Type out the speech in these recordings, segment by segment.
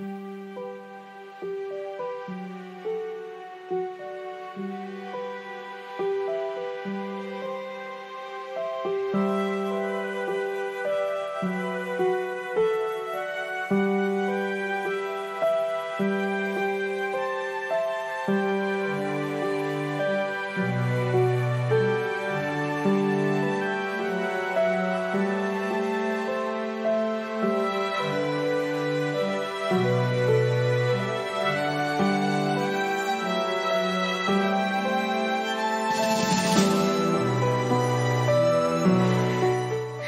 Música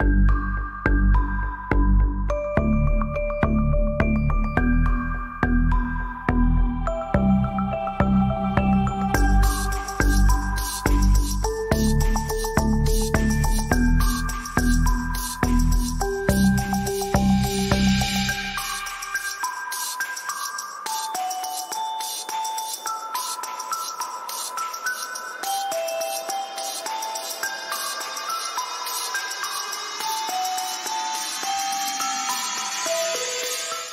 you